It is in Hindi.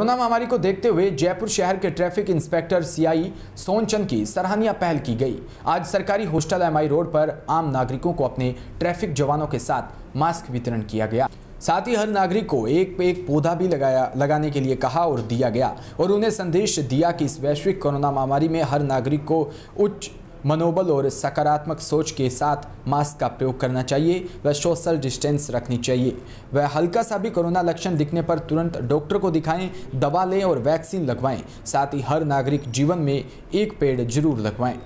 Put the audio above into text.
कोरोना महामारी को देखते हुए जयपुर शहर के ट्रैफ़िक इंस्पेक्टर सीआई सोनचंद की सराहनीय पहल की गई। आज सरकारी हॉस्टल एमआई रोड पर आम नागरिकों को अपने ट्रैफ़िक जवानों के साथ मास्क वितरण किया गया। साथ ही हर नागरिक को एक पे एक पौधा भी लगाया, लगाने के लिए कहा और दिया गया और उन्हें संदेश दिया कि इस वैश्विक कोरोना महामारी में हर नागरिक को उच्च मनोबल और सकारात्मक सोच के साथ मास्क का प्रयोग करना चाहिए व सोशल डिस्टेंस रखनी चाहिए। वह हल्का सा भी कोरोना लक्षण दिखने पर तुरंत डॉक्टर को दिखाएँ, दवा लें और वैक्सीन लगवाएँ। साथ ही हर नागरिक जीवन में एक पेड़ ज़रूर लगवाएँ।